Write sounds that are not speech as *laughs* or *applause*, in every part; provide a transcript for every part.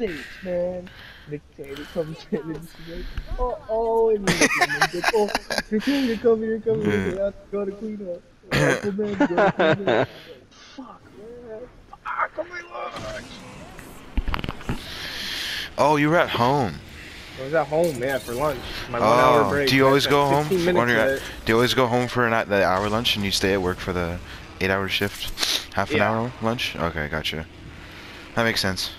sakes, man. Nick Taylor comes in and she's like, oh, oh, and he's like, oh, Nick Taylor, come here, come here. I have to go to clean up. Oh, man, go to clean up. Fuck, man. Fuck, oh my lunch. Oh, you were at home. I was at home, yeah, for lunch. My one hour Oh, break. do you always go home 15 when minute you're cut. at, Do you always go home for an, the hour lunch and you stay at work for the eight-hour shift, half an Yeah. hour lunch? Okay, gotcha. That makes sense.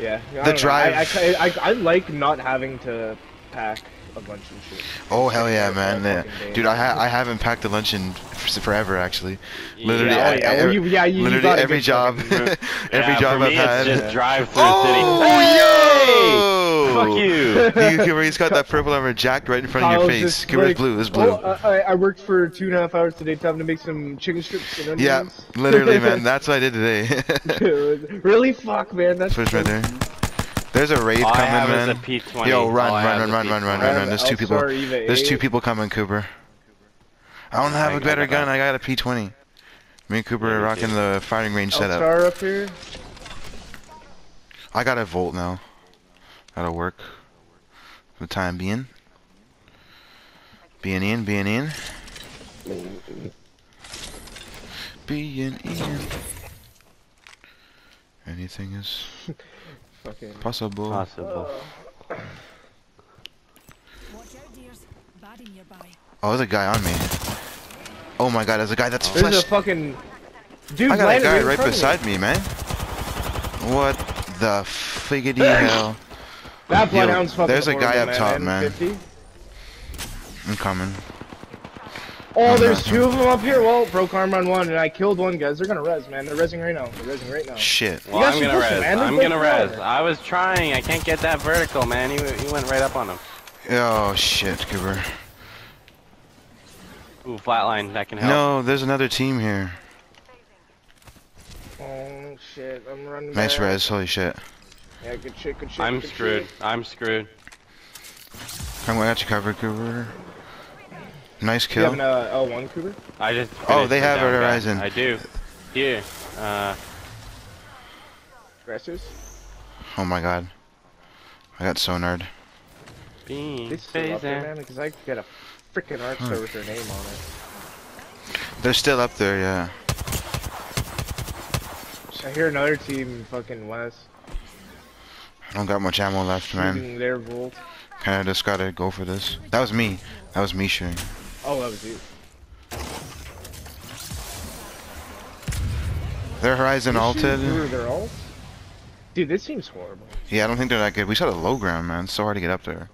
Yeah. I The don't drive- I, I, I, I like not having to pack a bunch of shit. Oh hell yeah, there for a man! Yeah. Dude, I ha I haven't packed a lunch in forever actually. Literally, Yeah, oh, I- yeah, I- well, you- yeah, you- you literally got a every job, *laughs* every Yeah, job for I've me, had. It's just drive through the city. Oh, Fuck yo! you. *laughs* He, he- he's got that purple armor jacked right in front of your face. just Give it like, blue. It's blue. Oh, I, I worked for two and a half hours today time to make some chicken strips and yeah, literally, man. That's what I did today. Dude, *laughs* really? Fuck, man. That's Push right there. There's a raid All I coming, have man. a P20. Yo, oh, run, All I run, have run, is run, run, run, run, run. There's two people. There's two people coming, Cooper. I don't have I a better gun. I got a P20. Me and Cooper are rocking the firing range setup. L-STAR up here. I got a Volt now. That'll work. For the time being. Being in, being in. Being in. Anything is Fucking. possible. Possible. Watch out, dears. Body nearby. Oh, there's a guy on me. Oh my god, there's a guy that's There's a fucking. Dude, I got a guy right front of me. beside me, man. What the figgity hell? That Yo, bloodhound's fucking. there's a guy up top, man. 50. I'm coming. Oh, there's two of them up here. Well, broke armor on one, and I killed one, guys. They're gonna res, man. They're resing right now. They're resing right now. Shit. Well, guys I'm gonna push res. man. I'm gonna res. fire. I was trying. I can't get that vertical, man. He, he went right up on him. Oh shit, Cooper. Ooh, flatline. That can help. No, there's another team here. Oh shit, I'm running. Nice back. res, holy shit. Yeah, good shit, good shit. I'm good screwed. shit. I'm screwed. I'm gonna got you cover Cooper. Nice Do you have an uh, L1 Cooper? I just. Oh, they have a down guy. Horizon. I do. Here. Uh, Aggressors? Oh my god. I got sonard. being They still up there, man, because I could get a freaking arc Huh. with their name on it. They're still up there, yeah. I hear another team fucking west I don't got much ammo left, man. shooting their volt. Kinda just gotta go for this. That was me. That was me shooting. Oh, that was you. Their Horizon You alted. were their ult? Dude, this seems horrible. Yeah, I don't think they're that good. We shot a low ground, man. It's so hard to get up there.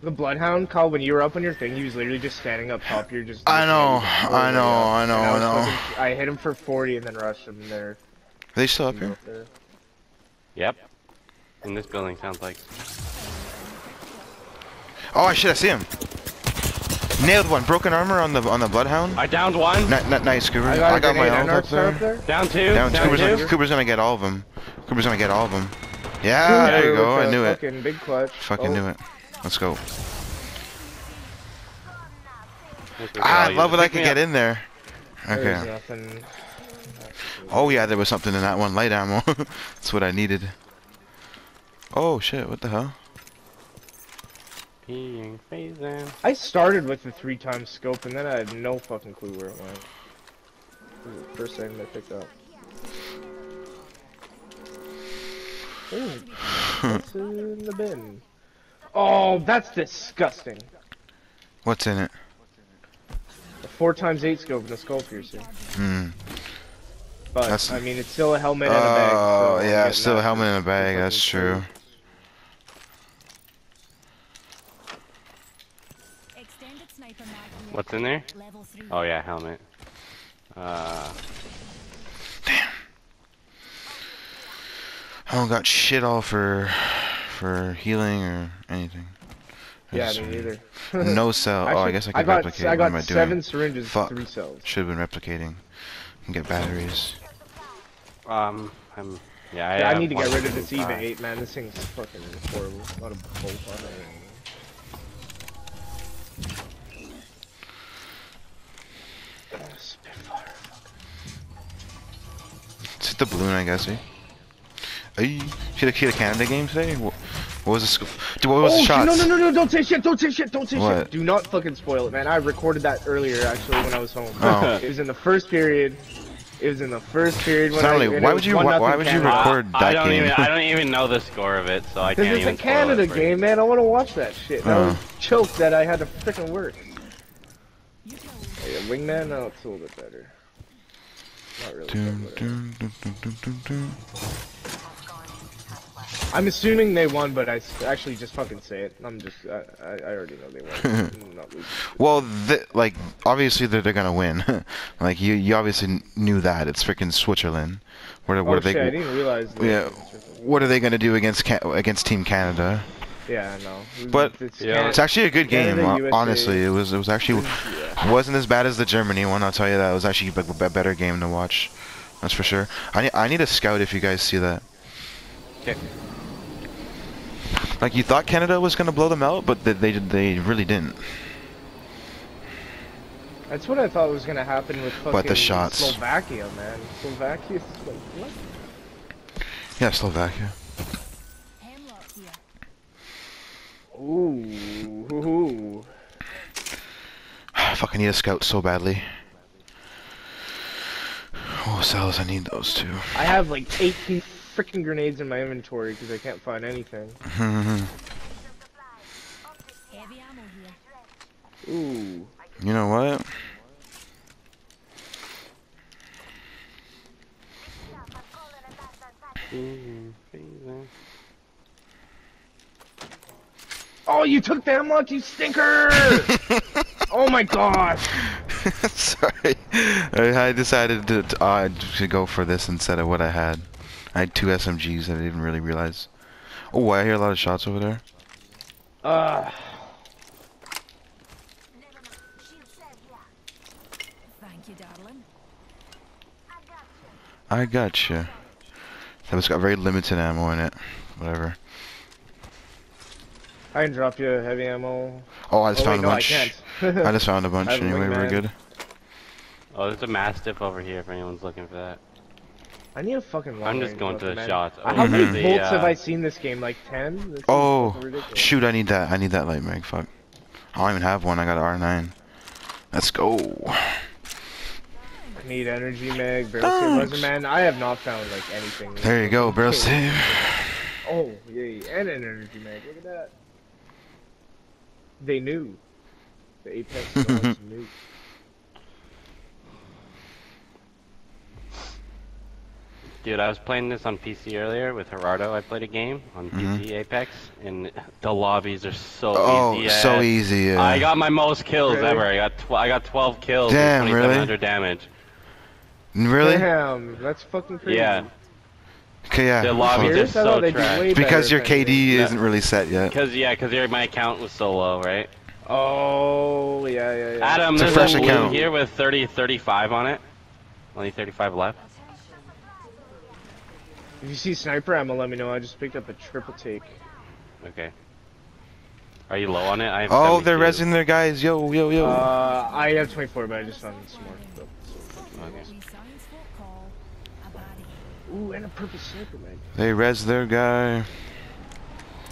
The Bloodhound, Kyle, when you were up on your thing, he was literally just standing up top. You're just. I know, I know. I know, And I know. fucking- I hit him for 40 and then rushed him there. Are they still up here? Up. Yep. In this building, sounds like. Oh, shit, I see him. Nailed one. Broken armor on the on the Bloodhound. I downed one. N n nice, Cooper. I I got, got, my grenade ult up there. up there. Down two. Down, Down Cooper's, two. gonna, Cooper's gonna get all of them. Cooper's gonna get all of them. Yeah, there you go. I with a knew it. Fucking big clutch. Fucking oh. knew it. Let's go. Ah, I love when I Pick can get up. in there. Okay. nothing. Oh yeah, there was something in that one. Light ammo. *laughs* That's what I needed. Oh shit! What the hell? Being phasing. I started with the three times scope and then I had no fucking clue where it went. This is the first thing I picked up. Ooh, what's in the bin? Oh, that's disgusting. What's in it? A four times eight scope and a skull piercer. Hmm. But That's- I mean, it's still a helmet and a bag. Oh so yeah, getting still a helmet in a bag. That's true. Extended sniper mag. What's in there? Oh yeah, helmet. Uh, I don't got shit all for for healing or anything. I Yeah, just- me neither. *laughs* No cell. oh, I guess I I can got, replicate. I what got am I doing? seven syringes, Fuck. three cells. Should have been replicating. And get batteries. um, I'm. Yeah, I, Yeah, I have need to get rid of this five. EVA 8, man. This thing's fucking horrible. Not a bolt on it. The balloon, I guess. Eh? Ay. See the, see the Canada game today? What, what was the sc- Dude, what was oh, the shit, shots? no, no, no, no, don't say shit, don't say shit, don't say What? shit. Do not fucking spoil it, man. I recorded that earlier, actually, when I was home. Oh. *laughs* It was in the first period. It was in the first period when Stanley, I. and why would you- why- why would you record I that don't game? even. I don't even know the score of it, so I can't it's a even. spoil Canada it for you. game, man. I want to watch that shit. And I was Uh. choked that I had to freaking work. You chose. Yeah, Wingman, no, it's a little bit better. Not really. Dun, uh, dun, dun, dun, dun, dun, dun. I'm assuming they won, but I actually just fucking say it. I'm just, I, I, I already know they won. *laughs* Not. Well, th- like obviously they're, they're gonna win. *laughs* like you, you obviously knew that. It's freaking Switzerland. What, are- what oh are they? I didn't realize. Yeah. What are they gonna do against against Team Canada? Yeah, I know. But- it's Yeah. It's actually a good game. Uh, Canada, USA. Honestly, it was it was actually yeah. wasn't as bad as the Germany one. I'll tell you that. It was actually a, a better game to watch. That's for sure. I need I need a scout if you guys see that. Okay. Like you thought Canada was gonna blow them out, but they they, they really didn't. That's what I thought was gonna happen with fucking But the shots. Slovakia, man. Slovakia's like what? Yeah, Slovakia. Ooh, ooh. *sighs* Fuck, I need a scout so badly. Oh, cells, I need those too. I have like 18 freaking grenades in my inventory because I can't find anything. *laughs* Ooh. you know what? Oh, you took the hemlock, you stinker! *laughs* oh my gosh. *laughs* Sorry, I, I decided to to, uh, to go for this instead of what I had. I had two SMGs that I didn't really realize. Oh, I hear a lot of shots over there. Uh, Thank you, darling. I gotcha. That was got very limited ammo in it. Whatever. I can drop you heavy ammo. Oh, I just oh, found wait, a no, bunch. I can't. *laughs* *laughs* I just found a bunch I have a anyway. We're good. Oh, there's a mastiff over here if anyone's looking for that. I need a fucking long I'm just going to the man. shots. How many Mhm. The, bolts have I seen this game? Like 10? This Oh, fucking shoot! I need that. I need that light mag. Fuck. I don't even have one. I got an R9. Let's go. I need energy mag, barrel save laser man. I have not found like anything. There you go, barrel save. Oh, yay, and an energy mag. Look at that. They knew. The Apex *laughs* gods knew. Dude, I was playing this on PC earlier with Gerardo. I played a game on. PC mm-hmm. Apex, and the lobbies are so Oh, easy. so easy. Eh? Yeah. I got my most kills Really? ever. I got tw- I got 12 kills. Damn, and really? 2700 damage. really? Damn, that's fucking crazy. Yeah, Okay, yeah. The lobby Serious? just I so they'd be trash. Because your. KD Yeah. isn't really set yet. because yeah, because my account was so low, right? Oh, yeah, yeah, yeah. Adam, It's a fresh a blue account. here with 30, 35 on it. Only 35 left. If you see sniper ammo, let me know. I just picked up a triple take. Okay. Are you low on it? I have Oh, they're 72. resing their guys. Yo, yo, yo. Uh, I have 24, but I just found some more. Okay. We science folk call a baddie. Ooh, and a purple sniper mag. they res their guy.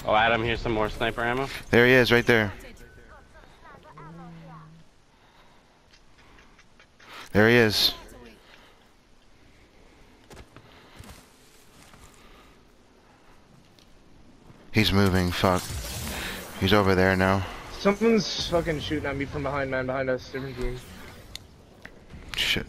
Oh, Adam, here's some more sniper ammo. There he is, right there. There he is. He's moving. Fuck. He's over there now. Someone's fucking shooting at me from behind, man. Behind us, different team. Shit.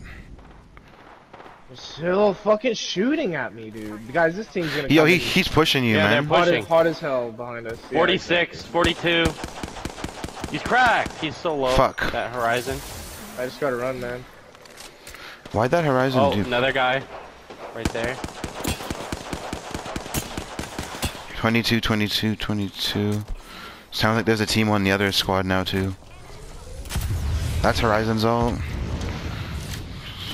They're still fucking shooting at me, dude. Guys, this team's gonna. Yo, come he in he's pushing you, Yeah, they're man. pu- hot, pushing. as, hot as hell behind us. Yeah, 46, 42. He's cracked. He's so low. Fuck. That horizon. I just gotta run, man. Why'd that horizon Oh, do? another guy. Right there. 22, 22, 22. Sounds like there's a team on the other squad now too. That's Horizon's ult.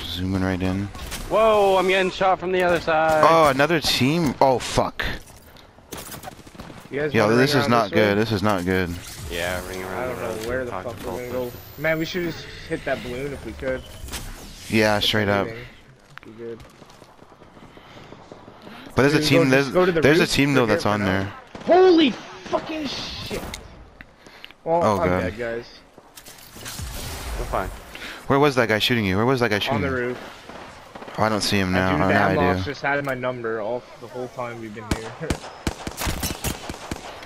Zooming right in. Whoa, I'm getting shot from the other side. Oh, another team. Oh fuck. You Yo, this is not this good. way? This is not good. Yeah, ring around. I don't know rosy, where the fuck we're gonna go. Man, we should just hit that balloon if we could. Yeah, straight up. Be good. But there's a team. There's just go to the there's a team though that's on now. there. Holy fucking shit! Well, Oh, I'm God. dead, guys. We're fine. Where was that guy shooting you? Where was that guy shooting? On the you? roof. Oh, I don't see him oh, That now. dude Oh, now I Bamlox do. just had my number all the whole time we've been here. *laughs*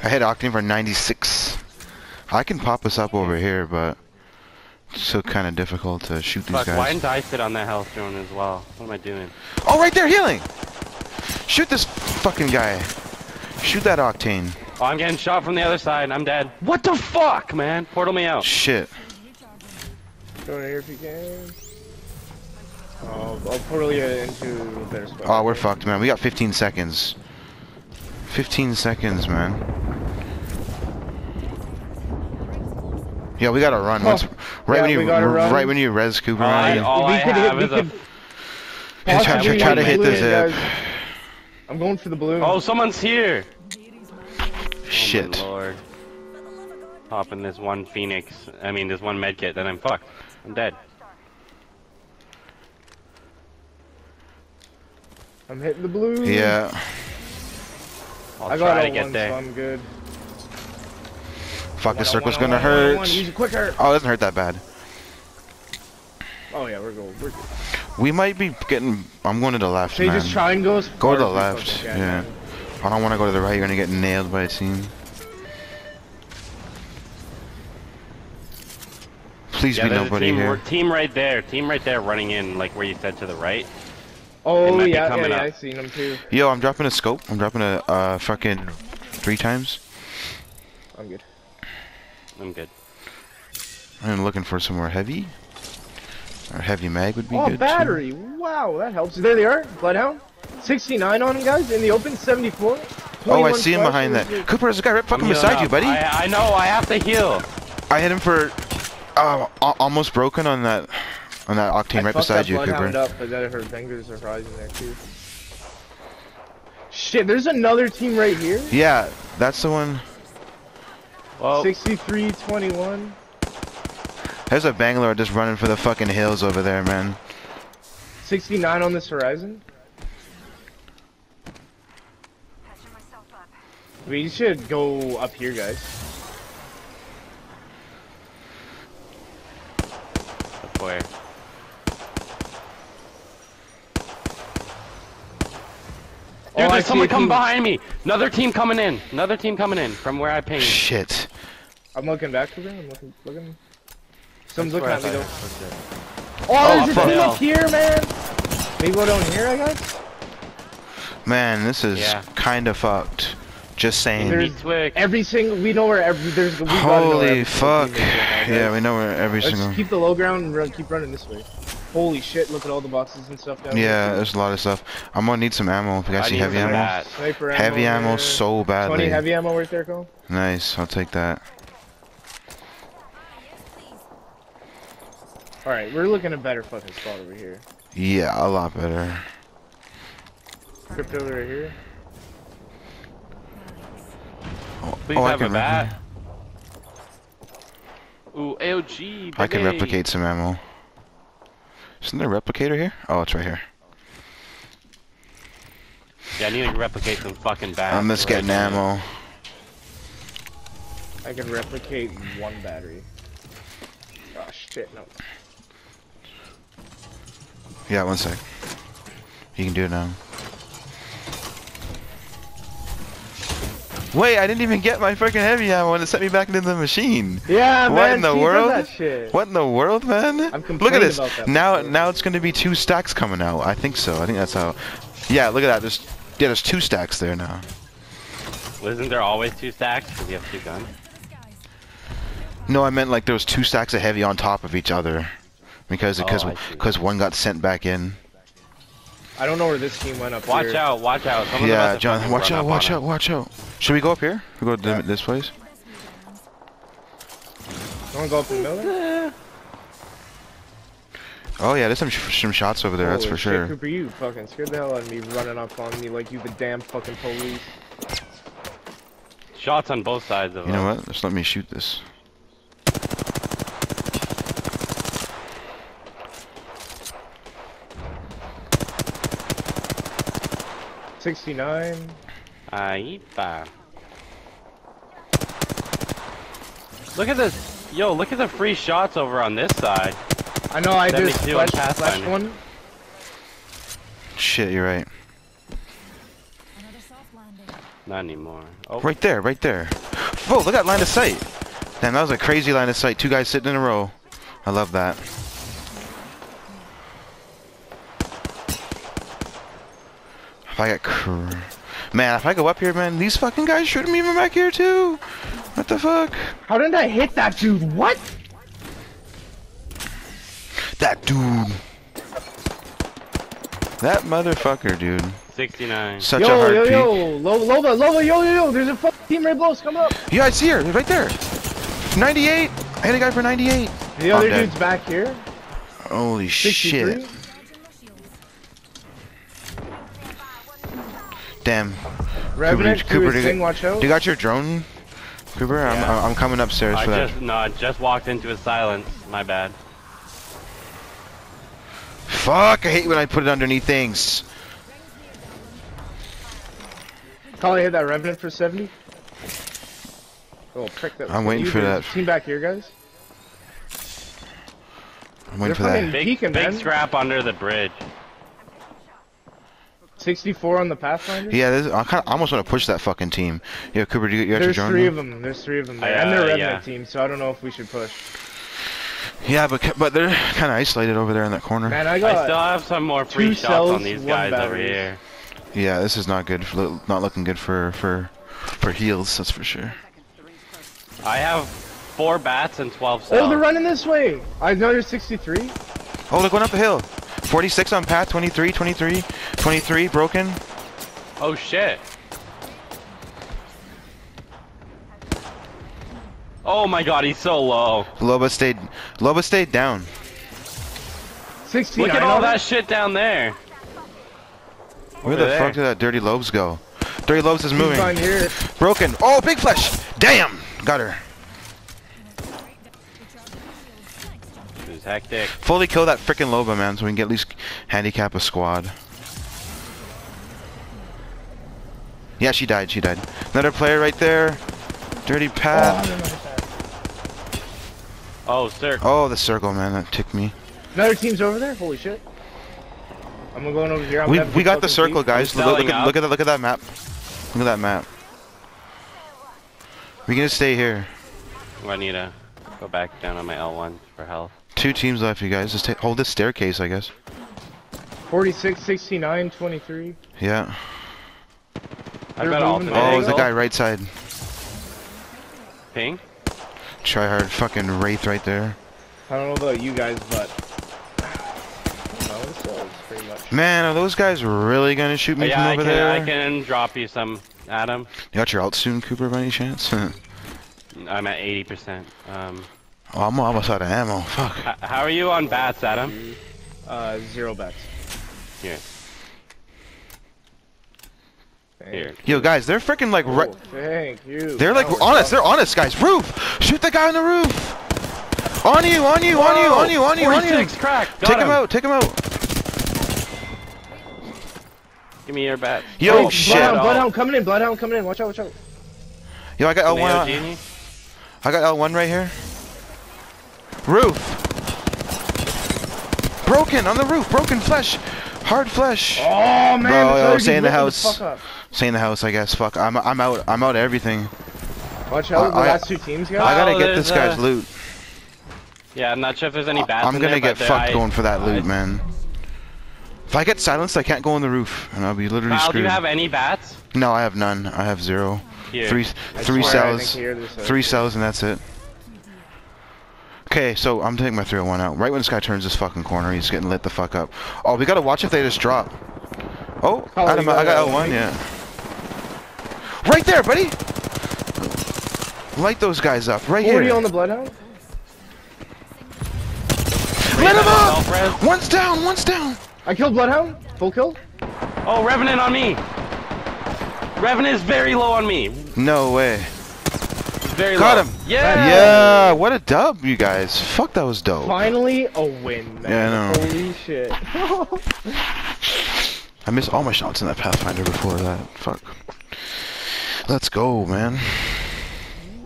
I hit Octane for 96. I can pop us up over here, but it's still kind of difficult to shoot these Fuck, why didn't I sit on that health drone as well? What am I doing? Oh, right there, healing! Shoot this fucking guy. Shoot that Octane. Oh, I'm getting shot from the other side. I'm dead. What the fuck, man? Portal me out. Shit. Go here if you can. Oh, I'll portal you into a better spot. Oh, we're fucked, man. We got 15 seconds. 15 seconds, man. Yeah, we gotta run. Once, right Yeah, when you run. right when you res Cooper, All I, man. all We I could, have is could, a. Try, try, try, try to hit the zip. Guys. I'm going for the balloon. Oh, someone's here. Shit. Oh, my lord. Popping this one phoenix. I mean, this one medkit, then I'm fucked. I'm dead. I'm hitting the balloon. Yeah. I'll I got try to get one, there. So I'm good. Fuck, this circle's gonna one, one, hurt. one, Use it quicker. Oh, it doesn't hurt that bad. Oh yeah, we're going. We're good. We might be getting. I'm going to the left, Should you man. just try and go? as Go to the left. fucking can, Yeah. I don't want to go to the right. You're gonna get nailed by a team. Please Yeah, be there's a nobody team, here. team right there. Team right there running in, like where you said to the right. Oh might yeah, yeah, coming yeah, up. I seen them too. Yo, I'm dropping a scope. I'm dropping a uh, fucking three times. I'm good. I'm good. I'm looking for some more heavy. Or heavy mag would be Oh, good. too. battery! Wow, that helps. There they are, Bloodhound. 69 on him, guys. In the open, 74. Oh, I see him behind that. good. Cooper, there's a guy right fucking healing beside you, buddy. I, I know. I have to heal. I hit him for uh, almost broken on that on that octane I right fucked beside that you, Bloodhound Cooper. up, but then her fingers are rising there too. Shit, there's another team right here. Yeah, that's the one. Well, 63, 21. There's a Bangalore just running for the fucking hills over there, man. 69 on this horizon. We should go up here, guys. where? Dude, I there's see someone coming behind me. Another team coming in. Another team coming in from where I pinged. Shit. I'm looking back to them. I'm looking, looking. Someone's looking at me though. thought- Oh, Oh, there's a team Hell. up here, man. Maybe go down here, I guess. Man, this is Yeah. kind of fucked. Just saying. There's- Beat Twig. Every single, we know where every there's. We gotta know Holy every fuck. team right Yeah, we know where every Let's single. keep the low ground and run, keep running this way. Holy shit! Look at all the boxes and stuff down Yeah, there. there's a lot of stuff. I'm gonna need some ammo. If you guys I see need heavy ammo. that. Sniper ammo. Heavy ammo there. so 20 heavy ammo right there, Cole. Nice, I'll take that. All right, we're looking at a better fucking spot over here. Yeah, a lot better. Crypto right here. Oh, Please oh, I have a can, bat. Ooh, AOG. I can replicate some ammo. Isn't there a replicator here? Oh, it's right here. Yeah, I need to replicate some fucking bats. I'm just right getting now. ammo. I can replicate one battery. Oh shit, no. Yeah, one sec. You can do it now. Wait, I didn't even get my freaking heavy ammo and it sent me back into the machine. Yeah, What man. in the see, it does world? That shit. What in the world, man? I've Look at this. about that Now, before. now it's gonna be two stacks coming out. I think so. I think that's how. Yeah, look at that. There's yeah, there's two stacks there now. Isn't there always two stacks? Because you have two guns. No, I meant like there was two stacks of heavy on top of each other, because Oh, because I because one got sent back in. I don't know where this team went up Watch here. out, watch out. Someone's yeah, John, watch out, watch out, watch out. Should we go up here? We go to Yeah. this place. You wanna go up in the middle? Oh yeah, there's some sh some shots over there. that's for shit, sure. Cooper, you fucking scared the hell out of me running up on me like you the damn fucking police. Shots on both sides of You know us. what? Just let me shoot this. 69. Aipa. Look at this. Yo, look at the free shots over on this side. I know I just 72 on flashed, flashed Pathfinder. one. Shit, you're right. Another soft landing. Not anymore. Oh, Right there, right there. Whoa, look at that line of sight. Damn, that was a crazy line of sight. Two guys sitting in a row. I love that. If I get cr- Man, if I go up here, man, these fucking guys shooting me from back here too. What the fuck? How didn't I hit that dude? What? That dude. That motherfucker, dude. 69. Such yo, a hard yo, peek. yo, Lo- Loba, Loba, yo, yo, yo, there's a fucking team right below us, come up. Yeah, I see her. Right there. 98. I hit a guy for 98. The I'm other dude's back here. Holy 63. shit. Damn. Revenant, Cooper, Cooper, do you- thing, watch out. Do you got your drone, Cooper? I'm, I'm coming upstairs I for that. just no, I just walked into his silence. My bad. Fuck, I hate when I put it underneath things. Probably hit that Revenant for 70. Oh, prick that. I'm waiting for that. Team back here, guys. I'm waiting for They're that. Big, Peeking, big man. scrap under the bridge. 64 on the Pathfinder. Yeah, this, I kind of almost want to push that fucking team. Yeah, Cooper, do you, you got There's three now? of them. There's three of them there, Uh, and they're Revenant yeah. team. So I don't know if we should push. Yeah, but but they're kind of isolated over there in that corner. Man, I got I still have some more free shots cells, on these one guys over here. Yeah, this is not good. For, not looking good for for for heals. That's for sure. I have four bats and 12 cells. oh, they're running this way. I know you're 63. Oh, they're going up the hill. 46 on path. 23, 23, 23 broken. Oh shit. Oh my god, he's so low. Loba stayed. Loba stayed down. 69. Look at all that shit down there. Where Over the there. fuck did that dirty lobes go? Dirty lobes is moving. here. Broken. Oh, big flesh. Damn. Got her. Recharging my shields. Thanks, John. It was hectic. Fully kill that freaking Loba, man, so we can get at least handicap a squad. Yeah, she died. She died. Another player right there. Dirty Oh, Pat. no, no, no. Oh, sir. Oh, the circle, man. That ticked me. Another team's over there. Holy shit. I'm going over here. I'm We we got the circle, team. guys. Look, look at look at that look at that map. Look at that map. We're going to stay here. I need to go back down on my L1 for health. Two teams left, you guys. Just take, hold this staircase, I guess. 46, 69, 23. Yeah. I've They're got moving alternate Oh, there's the angle. guy right side. Ping? Try hard. Fucking wraith right there. I don't know about you guys, but. No, it's cells, pretty much. Man, are those guys really gonna shoot me yeah, from I over can, there? I can drop you some, Adam. You got your alt soon, Cooper, by any chance? oh, *laughs* I'm at 80%. Um, I'm almost out of ammo. Fuck. h- how are you on bats, Adam? Uh, zero bets. Here, Thank here. Yo, guys, they're freaking like you. right. Oh, thank you. They're like That was honest. tough. They're honest, guys. Roof. Shoot the guy on the roof. On you, on you, on you, on you, on you, on you. crack. Got Take him him out. Take him out. Give me your bat. Yo, Oh, shit. Bloodhound, Oh. Bloodhound coming in, Bloodhound coming in. Watch out, watch out. Yo, I got L1. Genie? I got L1 right here. Roof. Broken on the roof. Broken flesh. Hard flesh. Oh man, Bro, this yo, other stay in the house. fuck up. Stay in the house, I guess. Fuck. I'm I'm out. I'm out of everything. Watch out, the I- last two teams, guys. I gotta Oh, get this guy's uh, loot. Yeah, I'm not sure if there's any bats I'm gonna there, get but fucked I- going for that loot, man. If I get silenced, I can't go on the roof, and I'll be literally Kyle, do you have any bats? No, I have none. I have zero. Here. Three, I three swear, cells, here there's a- three cells, and that's it. Okay, so I'm taking my 301 out. Right when this guy turns this fucking corner, he's getting lit the fuck up. Oh, we gotta watch if they just drop. Oh, Oh, Adam, you I got got L1, L1? yeah. Right there, buddy. Light those guys up, right 40 here. Are you on the Bloodhound. Let him up. Self-res. One's down, one's down. I killed Bloodhound. Full kill. Oh, Revenant on me! Revenant is very low on me. No way. Very Got low. him. Yeah! Yeah, what a dub, you guys. Fuck, that was dope. Finally, a win, man. Yeah, I know. Holy shit. *laughs* I missed all my shots in that Pathfinder before that. Fuck. Let's go, man. You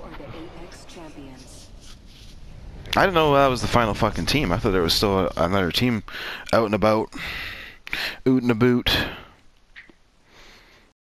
are the Apex champions. I didn't know that was the final fucking team. I thought there was still a, another team out and about. Oot and a boot.